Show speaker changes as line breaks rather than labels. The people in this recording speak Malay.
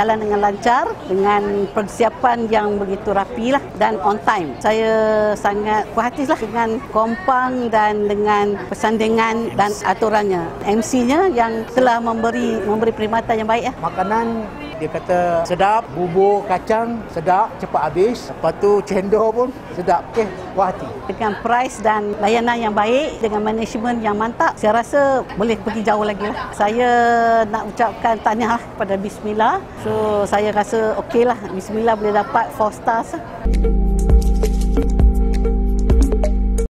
berjalan dengan lancar dengan persiapan yang begitu rapi lah dan on time. Saya sangat puas hati lah dengan kompang dan dengan persandingan dan aturannya. MC-nya yang telah memberi memberi perkhidmatan yang baik lah.
Makanan dia kata sedap, bubur kacang sedap, cepat habis. Lepas tu cendol pun sedap. Okey, puas hati.
Dengan price dan layanan yang baik, dengan management yang mantap, saya rasa boleh pergi jauh lagi lah. Saya nak ucapkan tahniah lah kepada Bismillah. So, saya rasa okey lah. Bismillah boleh dapat 4 stars lah.